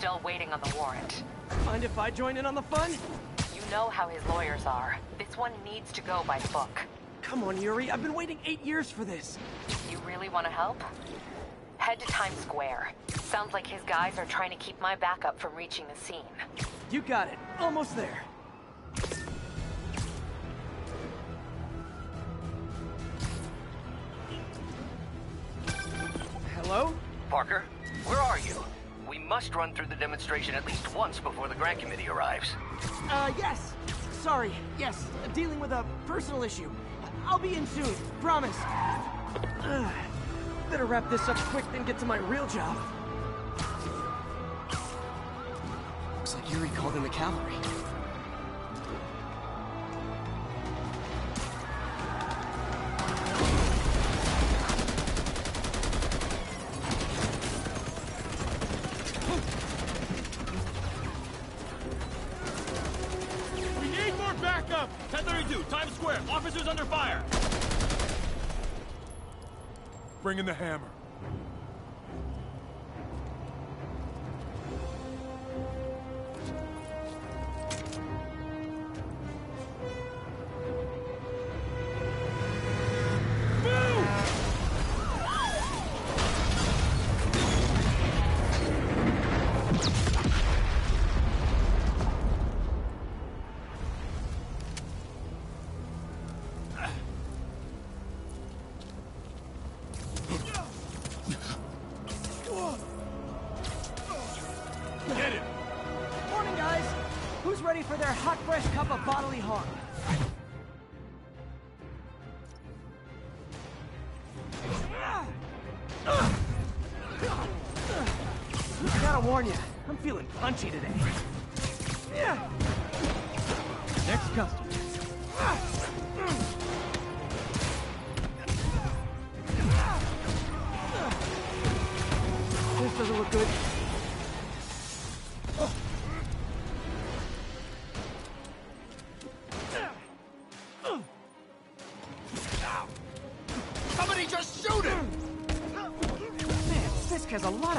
Still waiting on the warrant. Mind if I join in on the fun? You know how his lawyers are. This one needs to go by the book. Come on, Yuri. I've been waiting eight years for this. You really want to help? Head to Times Square. Sounds like his guys are trying to keep my backup from reaching the scene. You got it. Almost there. Run through the demonstration at least once before the grant committee arrives. Uh, yes. Sorry. Yes. Dealing with a personal issue. I'll be in soon. Promise. Ugh. Better wrap this up quick than get to my real job. Looks like Yuri called in the cavalry. Bring in the hammer.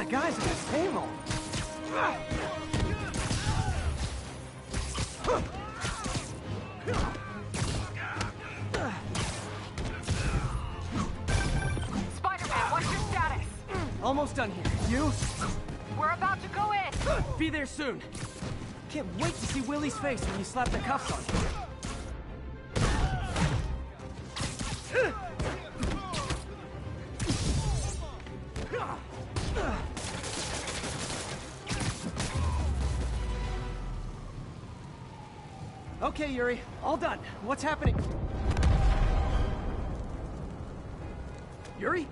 Lot of guys in his payroll. Spider-Man, what's your status? Almost done here. You? We're about to go in! Be there soon. Can't wait to see Willie's face when you slap the cuffs on him. Okay, Yuri. All done. What's happening? Yuri?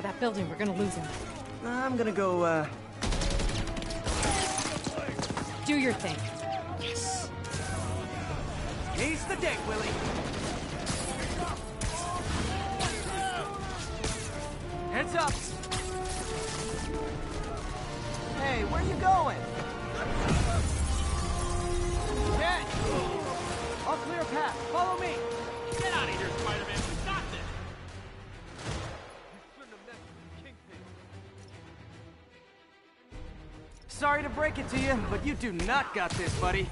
Of that building, we're gonna lose him. I'm gonna go, uh... Do your thing. Ease the deck, Willie. To you, but you do not got this, buddy.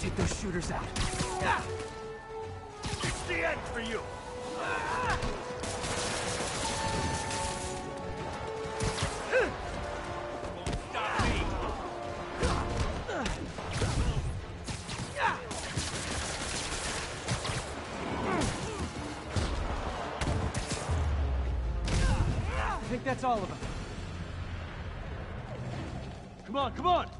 Take those shooters out. It's the end for you! Won't stop me! I think that's all of them. Come on, come on!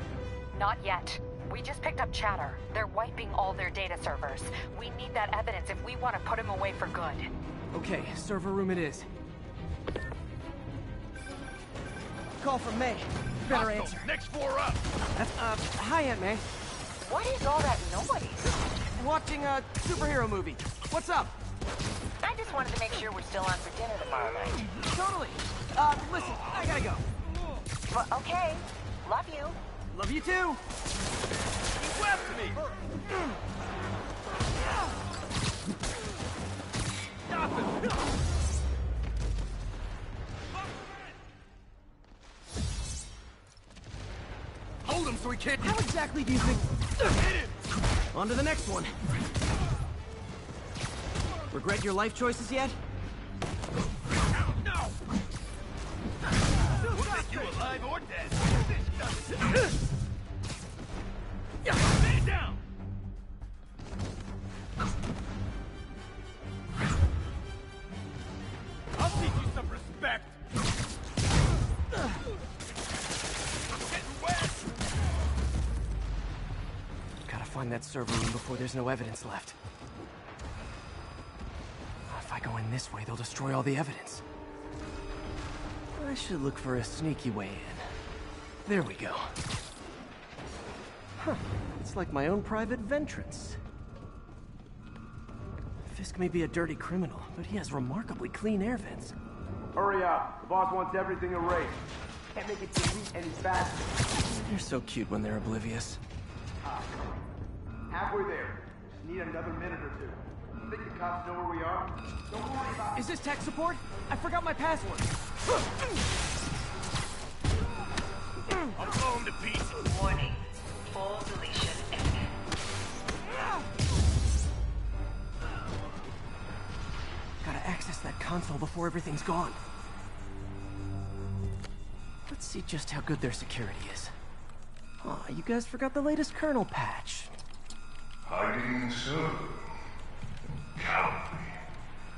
Not yet. We just picked up chatter. They're wiping all their data servers. We need that evidence if we want to put him away for good. Okay, server room it is. Call from May. Better Hostile, answer. Next floor up! Uh, hi, Aunt May. What is all that noise? Watching a superhero movie. What's up? I just wanted to make sure we're still on for dinner tomorrow night. Totally. Uh, listen, I gotta go. But okay. Love you. Love you too. He left me! Stop him! Hold him so he can't... How exactly do you think... Hit him! On to the next one. Regret your life choices yet? That server room before there's no evidence left. If I go in this way, they'll destroy all the evidence. I should look for a sneaky way in. There we go. Huh. It's like my own private ventrance. Fisk may be a dirty criminal, but he has remarkably clean air vents. Hurry up. The boss wants everything erased. Can't make it delete any faster. They're so cute when they're oblivious. Ah, Halfway there. Just need another minute or two. Think the cops know where we are? Don't worry about Is this tech support? I forgot my password. I'm blow him to pieces. Warning. Full deletion Gotta access that console before everything's gone. Let's see just how good their security is. Aw, you guys forgot the latest kernel patch. Hiding so. Cowardly.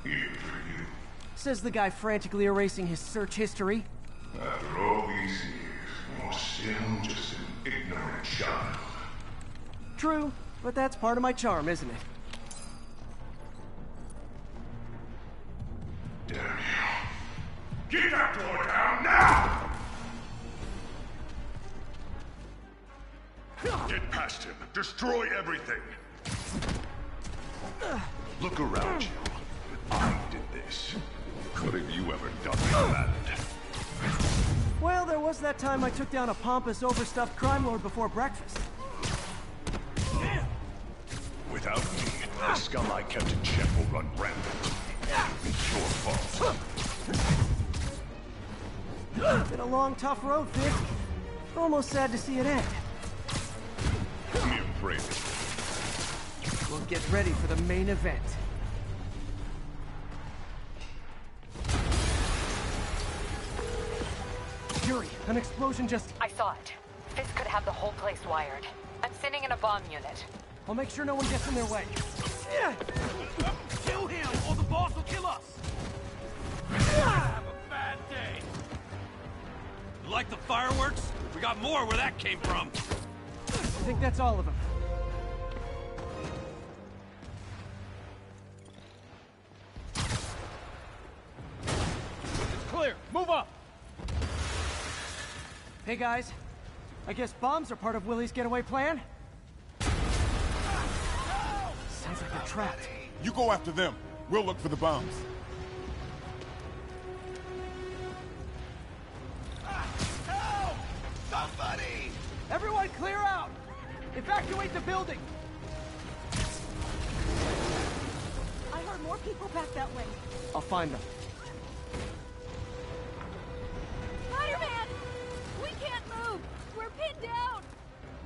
Even for you. Says the guy frantically erasing his search history. After all these years, more Still just an ignorant child. True, but that's part of my charm, isn't it? Damn you. Keep that door down now! Get past him. Destroy everything. Look around you. I did this. What have you ever done to land? Well, there was that time I took down a pompous, overstuffed crime lord before breakfast. Without me, the scum I kept in check will run rampant. It's your fault. Been a long, tough road, Fisk. Almost sad to see it end. Me afraid of We'll get ready for the main event. Yuri, an explosion just... I saw it. Fisk could have the whole place wired. I'm sending in a bomb unit. I'll make sure no one gets in their way. Kill him, or the boss will kill us! Have a bad day. You like the fireworks? We got more where that came from. I think that's all of them. Hey guys, I guess bombs are part of Willie's getaway plan? Sounds like they're trapped. You go after them. We'll look for the bombs. Help! Somebody! Everyone clear out! Evacuate the building! I heard more people back that way. I'll find them.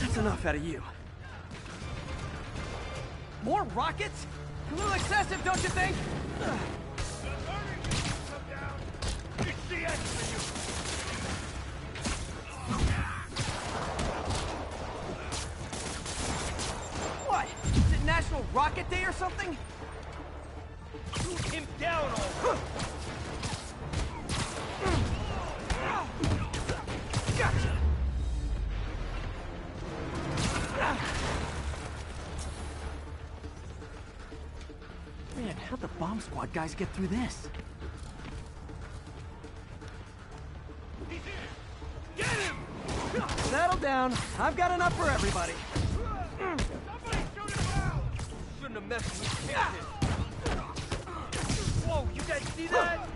That's enough out of you. More rockets? A little excessive, don't you think? It's the end for What? Is it National Rocket Day or something? Shoot him down, all bomb squad guys get through this? Get him! Settle down. I've got enough for everybody. Somebody shoot him down! Shouldn't have messed with Captain. Whoa, you guys see that?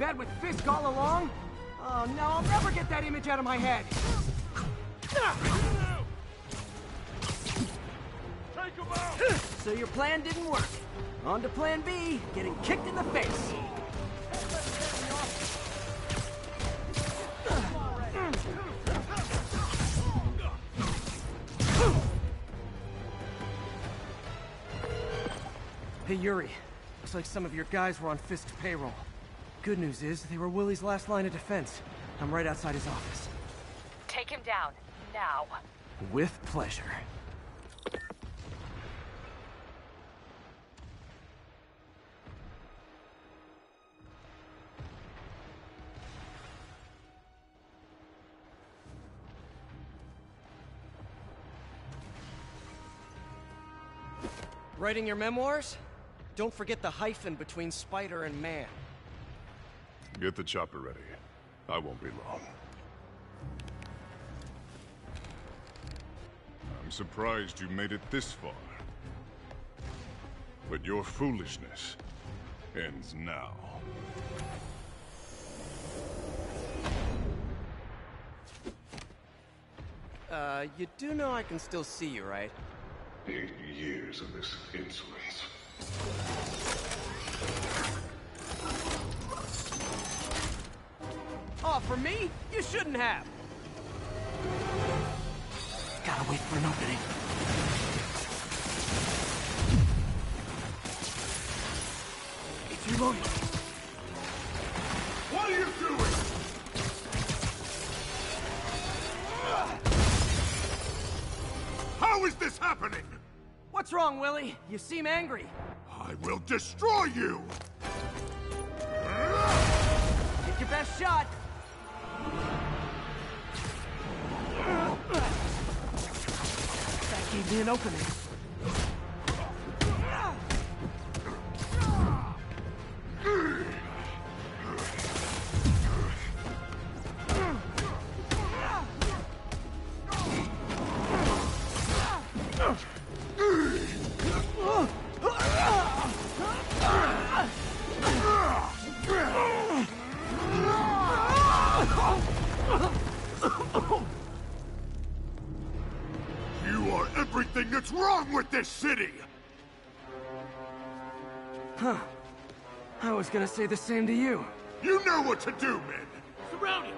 Bed with Fisk all along? Oh no, I'll never get that image out of my head! Take him out! So your plan didn't work. On to plan B, getting kicked in the face. Hey Yuri, looks like some of your guys were on Fisk's payroll. Good news is, they were Willie's last line of defense. I'm right outside his office. Take him down, now. With pleasure. Writing your memoirs? Don't forget the hyphen between spider and man. Get the chopper ready. I won't be long. I'm surprised you made it this far. But your foolishness ends now. Uh, you do know I can still see you, right? Eight years of this insolence. For me? You shouldn't have. Gotta wait for an opening. It's reloading. What are you doing? How is this happening? What's wrong, Willie? You seem angry. I will destroy you! Take your best shot. Me an opening. Everything that's wrong with this city! Huh. I was gonna say the same to you. You know what to do, men! Surround him!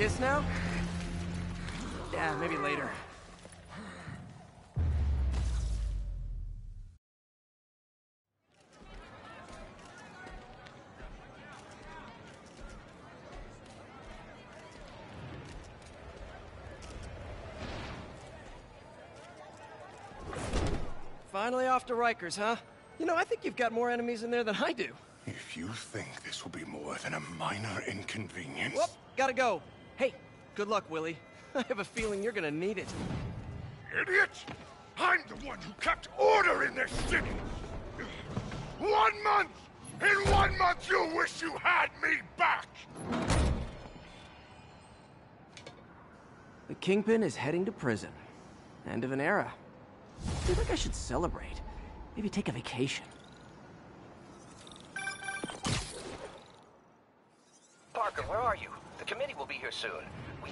Kiss now? Yeah, maybe later. Finally off to Rikers, huh? You know, I think you've got more enemies in there than I do. If you think this will be more than a minor inconvenience... Whoop, gotta go. Hey, good luck, Willie. I have a feeling you're gonna need it. Idiot! I'm the one who kept order in this city! One month! In one month you'll wish you had me back! The Kingpin is heading to prison. End of an era. I feel like I should celebrate. Maybe take a vacation. Parker, where are you? The committee will be here soon.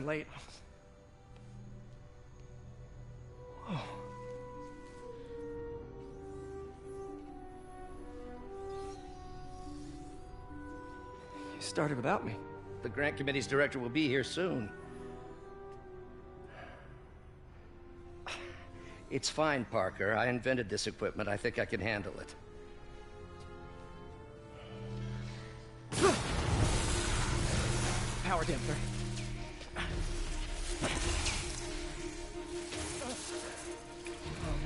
I'm late. Oh. You started without me. The grant committee's director will be here soon. It's fine, Parker. I invented this equipment. I think I can handle it. Power damper.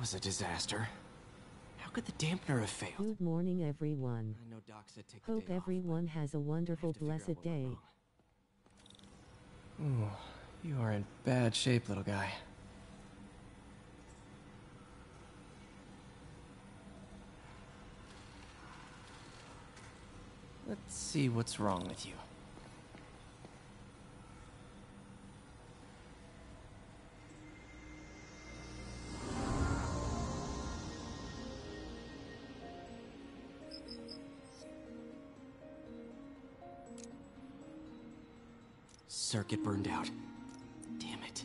Was a disaster. How could the dampener have failed? Good morning, everyone. I know Doc said take Hope day off, everyone has a wonderful, to figure out blessed day. Ooh, you are in bad shape, little guy. Let's see what's wrong with you. Circuit burned out. Damn it.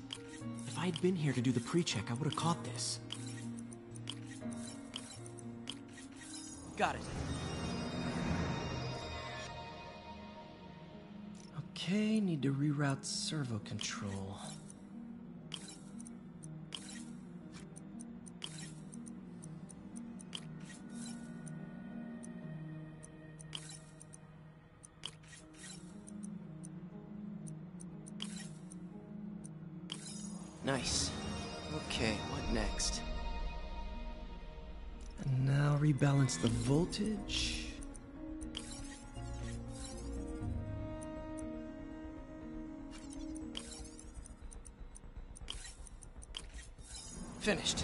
If I had been here to do the pre-check, I would have caught this. Got it. Okay, need to reroute servo control. balance the voltage. Finished.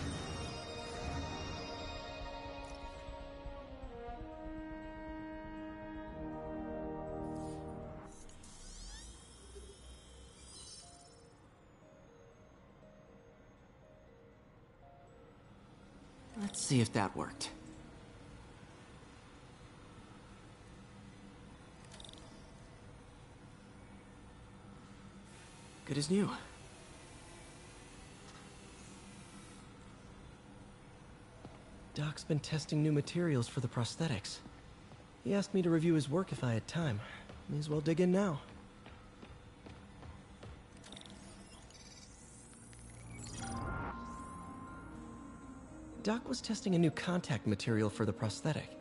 Let's see if that worked. Good as new. Doc's been testing new materials for the prosthetics. He asked me to review his work if I had time. May as well dig in now. Doc was testing a new contact material for the prosthetic.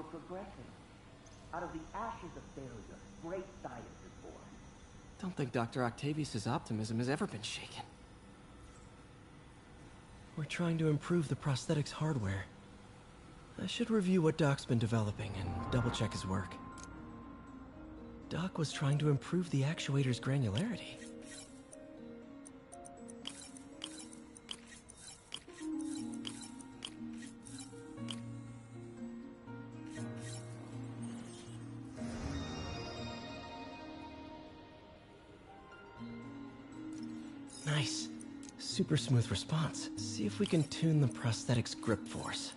progressing. Out of the ashes of failure, great science is born. Don't think Dr. Octavius's optimism has ever been shaken. We're trying to improve the prosthetics hardware. I should review what Doc's been developing and double check his work. Doc was trying to improve the actuator's granularity. Super smooth response. See if we can tune the prosthetic's grip force.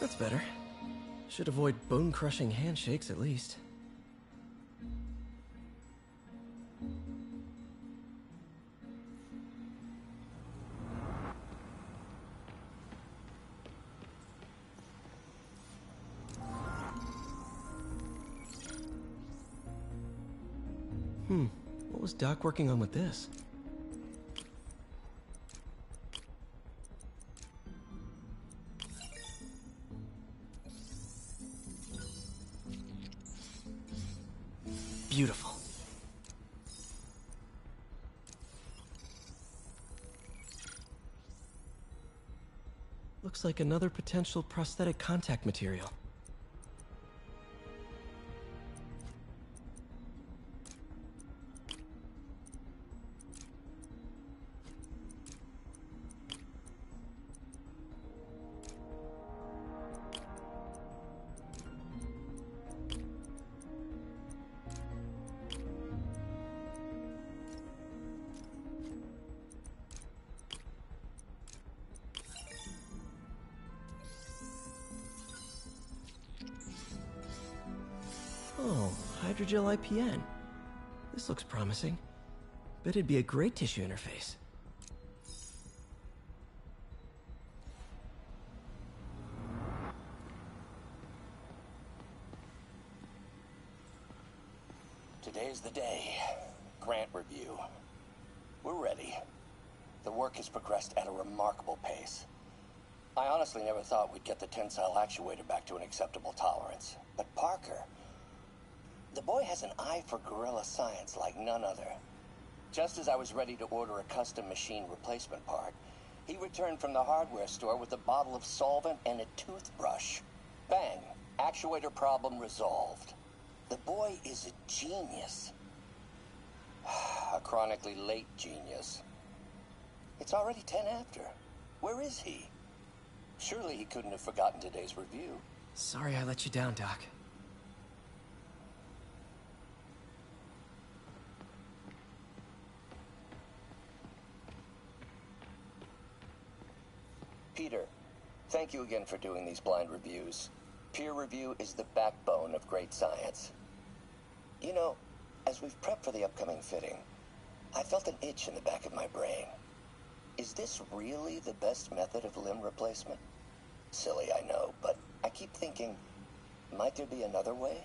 That's better. Should avoid bone-crushing handshakes at least. Working on with this? Beautiful. Looks like another potential prosthetic contact material. Hydrogel IPN. This looks promising. Bet it'd be a great tissue interface. Today's the day. Grant review. We're ready. The work has progressed at a remarkable pace. I honestly never thought we'd get the tensile actuator back to an acceptable tolerance. But Parker, boy has an eye for guerrilla science like none other. Just as I was ready to order a custom machine replacement part, he returned from the hardware store with a bottle of solvent and a toothbrush. Bang! Actuator problem resolved. The boy is a genius. a chronically late genius. It's already 10 after. Where is he? Surely he couldn't have forgotten today's review. Sorry I let you down, Doc. Thank you again for doing these blind reviews. Peer review is the backbone of great science. You know, as we've prepped for the upcoming fitting, I felt an itch in the back of my brain. Is this really the best method of limb replacement? Silly, I know, but I keep thinking, might there be another way?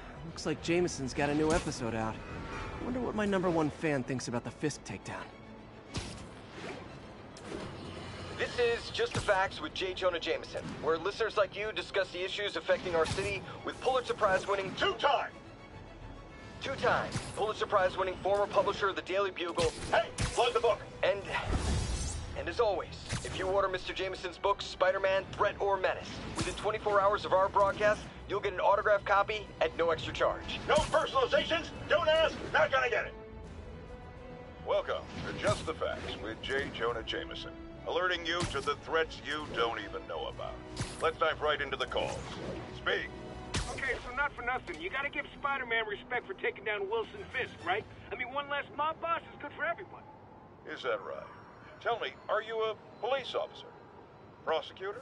Looks like Jameson's got a new episode out. I Wonder what my number one fan thinks about the Fisk takedown. This is Just the Facts with J. Jonah Jameson, where listeners like you discuss the issues affecting our city with Pulitzer Prize winning Two-time! two-time Pulitzer Prize winning former publisher of the Daily Bugle. Hey, plug the book! And, and as always, if you order Mr. Jameson's book, Spider-Man, Threat or Menace, within 24 hours of our broadcast, you'll get an autographed copy at no extra charge. No personalizations, don't ask, not gonna get it. Welcome to Just the Facts with J. Jonah Jameson, alerting you to the threats you don't even know about. Let's dive right into the calls. Speak. Okay, so not for nothing. You gotta give Spider-Man respect for taking down Wilson Fisk, right? I mean, one less mob boss is good for everyone. Is that right? Tell me, are you a police officer? Prosecutor?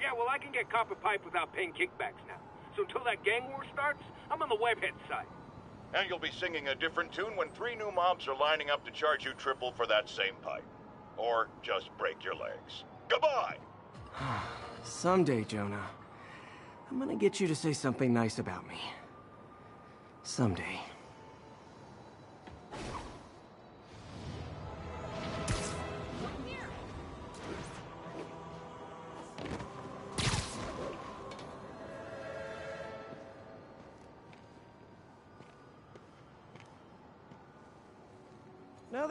Yeah, well, I can get copper pipe without paying kickbacks now. So until that gang war starts, I'm on the webhead side. And you'll be singing a different tune when three new mobs are lining up to charge you triple for that same pipe. Or just break your legs. Goodbye! Someday, Jonah, I'm gonna get you to say something nice about me. Someday.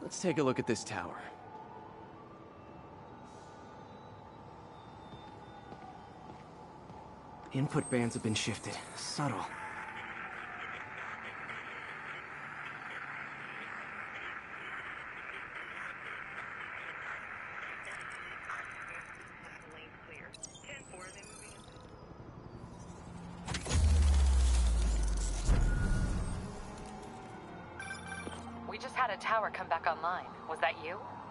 Let's take a look at this tower. Input bands have been shifted. Subtle.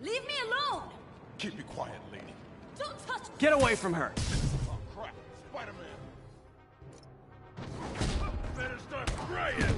Leave me alone! Keep it quiet, lady. Don't touch me. Get away from her! Oh, crap. Spider-Man. Better start praying.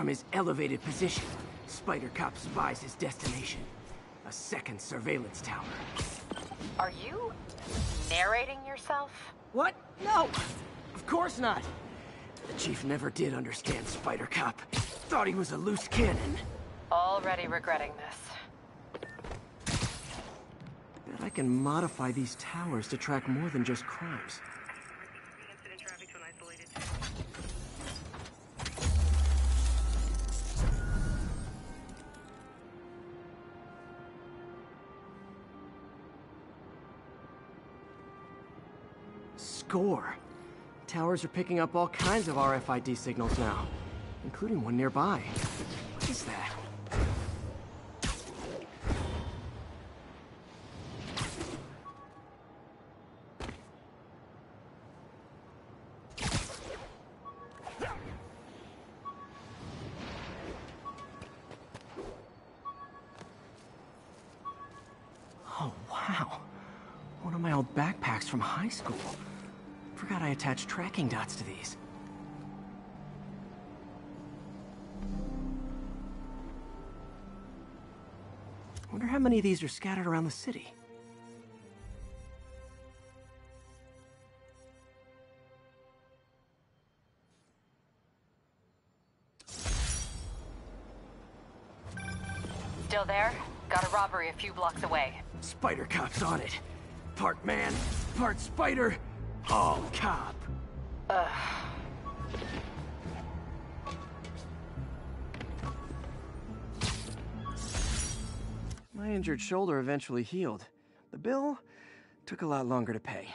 From his elevated position, Spider Cop spies his destination. A second surveillance tower. Are you narrating yourself? What? No! Of course not! The Chief never did understand Spider Cop. Thought he was a loose cannon. Already regretting this. Bet I can modify these towers to track more than just crimes. Score. Towers are picking up all kinds of RFID signals now, including one nearby. What is that? Attached tracking dots to these. Wonder how many of these are scattered around the city. Still there? Got a robbery a few blocks away. Spider Cop's on it. Part man, part spider, all cop. Ugh. My injured shoulder eventually healed. The bill took a lot longer to pay.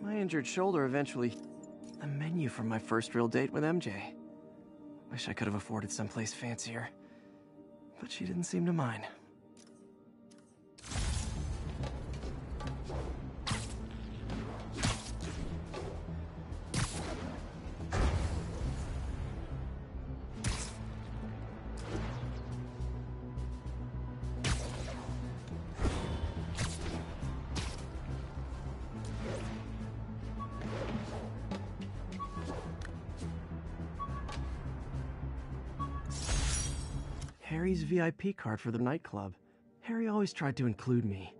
My injured shoulder eventually... The menu from my first real date with MJ. Wish I could have afforded someplace fancier. But she didn't seem to mind. Harry's VIP card for the nightclub. Harry always tried to include me.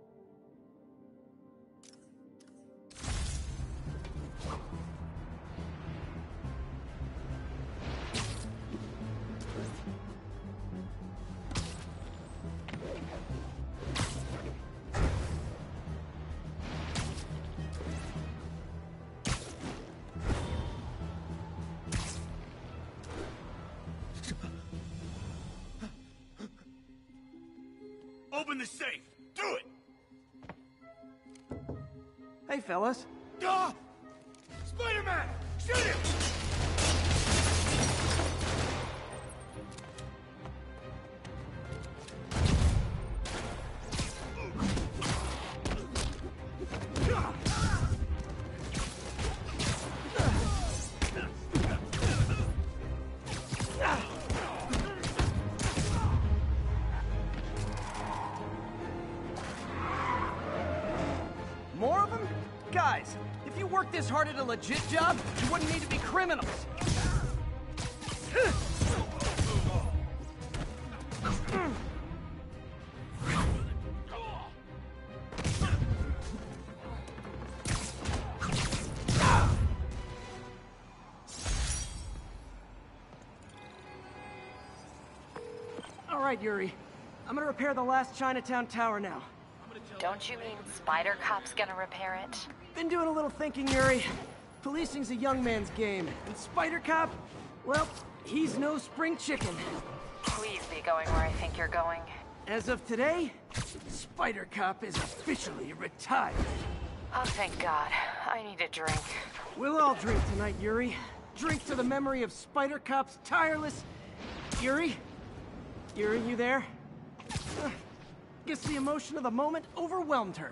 Yuri. I'm gonna repair the last Chinatown tower now. Don't you mean Spider Cop's gonna repair it? Been doing a little thinking, Yuri. Policing's a young man's game, and Spider Cop, well, he's no spring chicken. Please be going where I think you're going. As of today, Spider Cop is officially retired. Oh, thank God. I need a drink. We'll all drink tonight, Yuri. Drink to the memory of Spider Cop's tireless... Yuri? Yuri, you there? Uh, Guess the emotion of the moment overwhelmed her.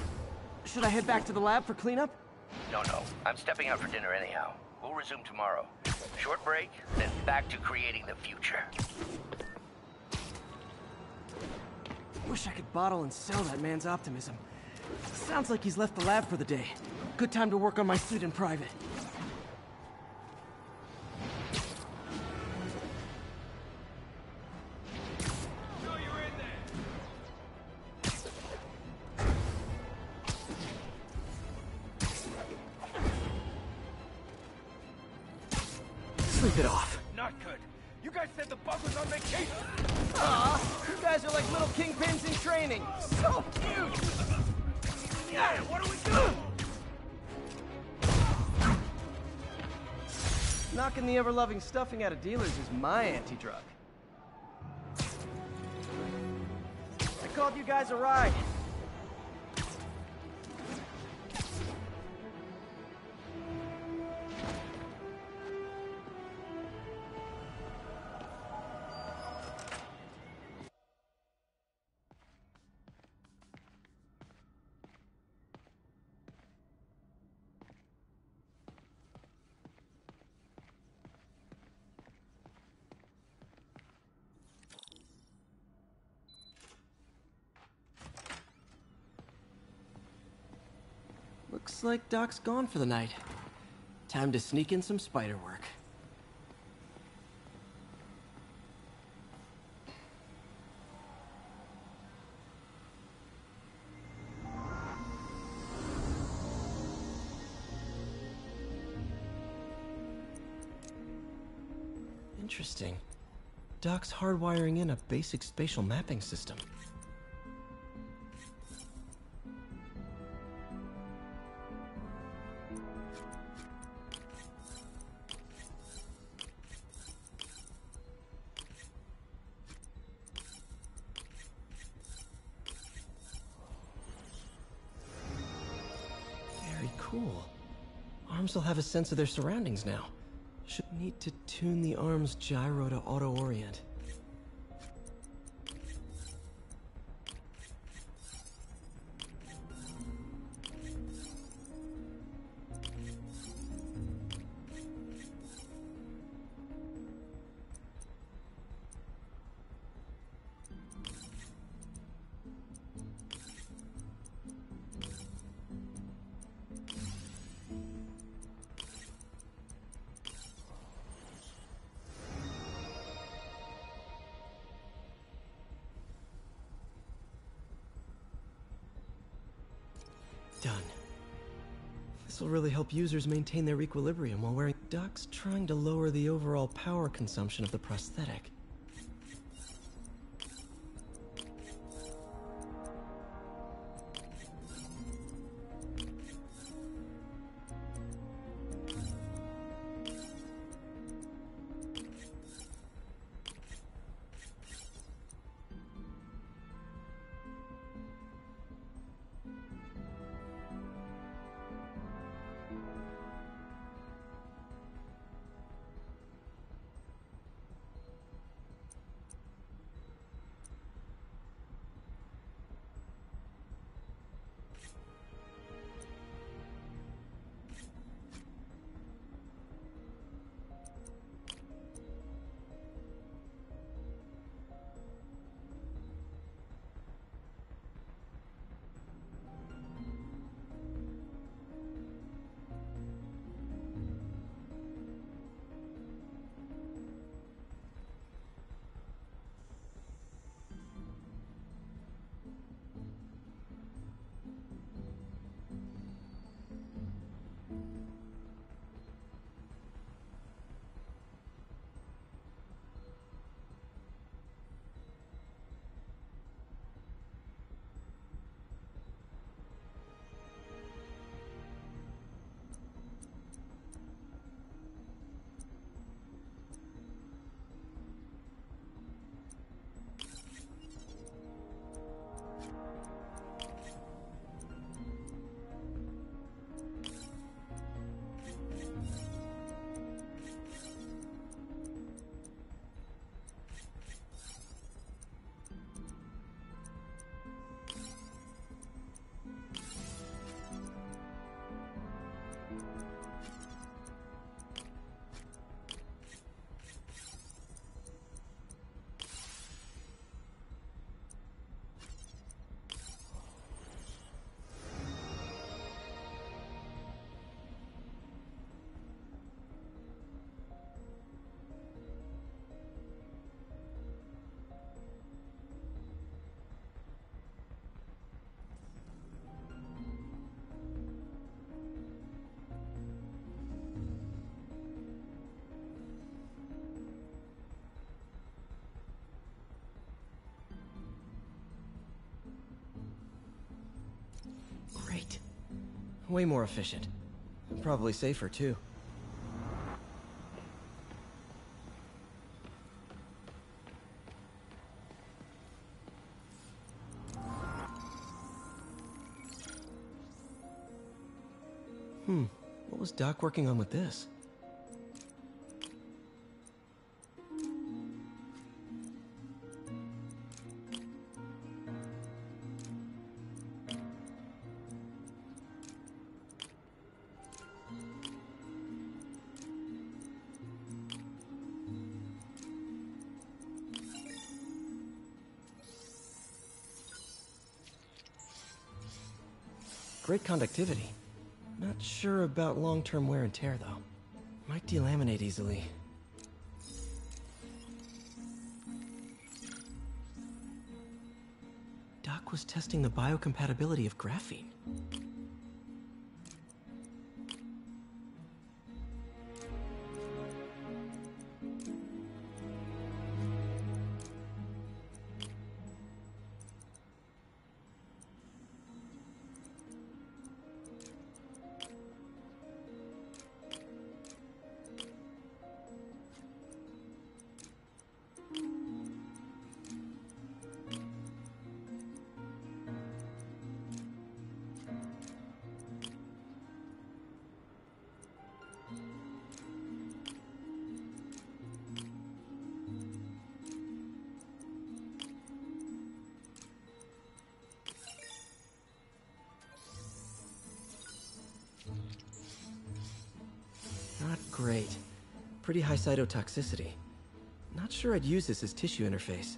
Should I head back to the lab for cleanup? No, no. I'm stepping out for dinner anyhow. We'll resume tomorrow. Short break, then back to creating the future. Wish I could bottle and sell that man's optimism. Sounds like he's left the lab for the day. Good time to work on my suit in private. Ever-loving stuffing out of dealers is my anti-drug. I called you guys a ride. Looks like Doc's gone for the night. Time to sneak in some spider work. Interesting. Doc's hardwiring in a basic spatial mapping system. Sense of their surroundings now. Should need to tune the arm's gyro to auto-orient. Users maintain their equilibrium while wearing... Doc's trying to lower the overall power consumption of the prosthetic. Way more efficient. Probably safer, too. Hmm, what was Doc working on with this? Conductivity. Not sure about long-term wear and tear, though. Might delaminate easily. Doc was testing the biocompatibility of graphene. Cytotoxicity. Not sure I'd use this as tissue interface.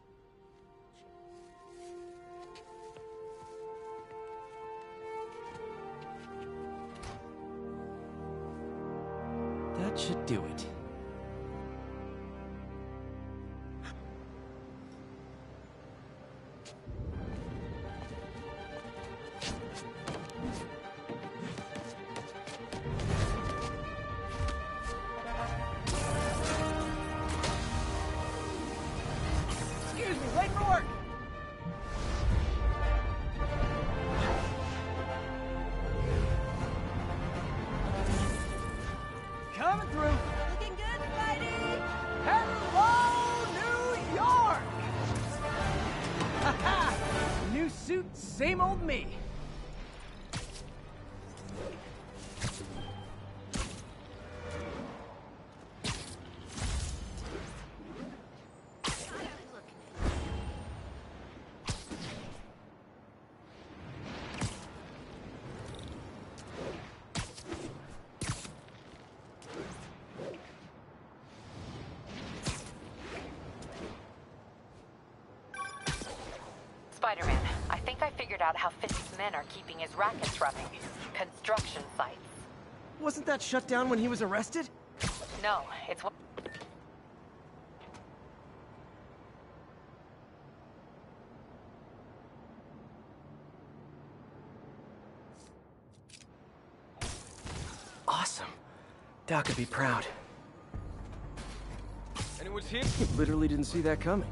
Should do it. I figured out how Fisk's men are keeping his rackets running. Construction sites. Wasn't that shut down when he was arrested? No, it's what... Awesome. Doc would be proud. Anyone's here? Literally didn't see that coming.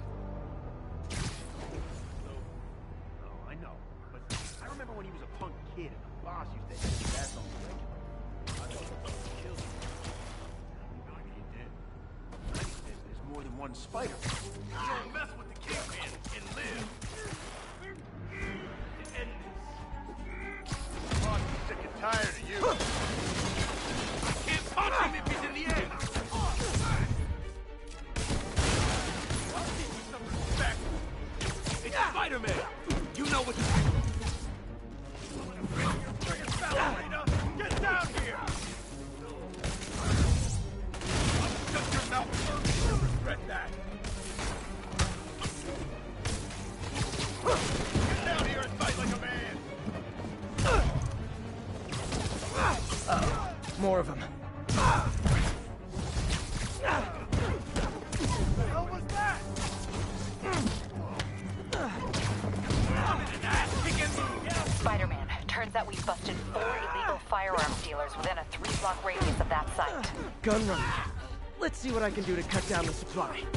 Can do to cut down the supply.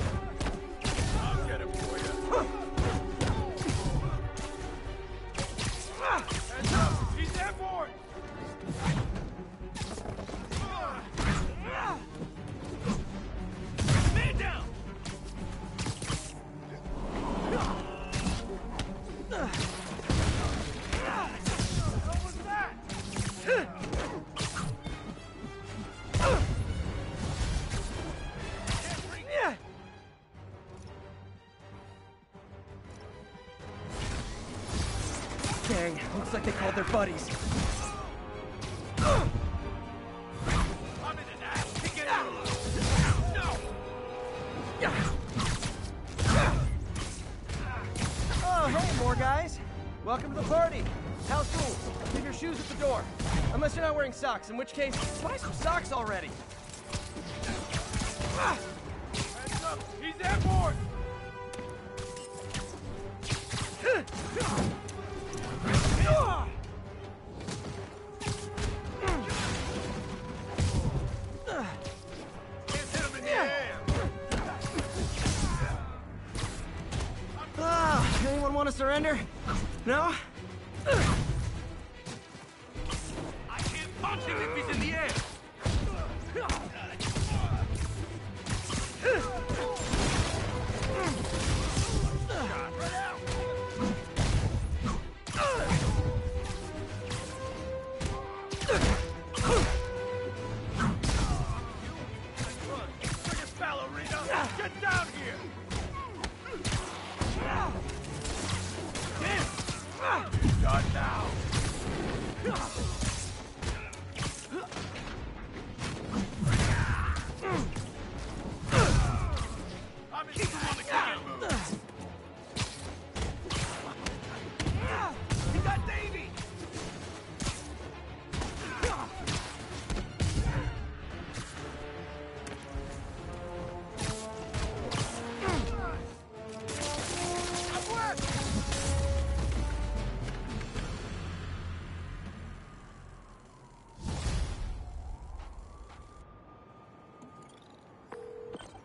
Looks like they called their buddies. Oh, hey, more guys. Welcome to the party. House cool? Leave your shoes at the door. Unless you're not wearing socks, in which case, buy some socks already.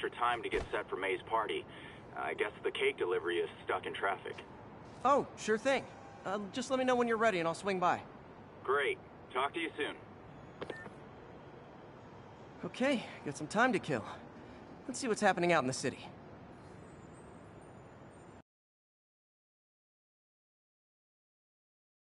Extra time to get set for May's party. I guess the cake delivery is stuck in traffic. Oh, sure thing. Uh, just let me know when you're ready and I'll swing by. Great. Talk to you soon. Okay, got some time to kill. Let's see what's happening out in the city.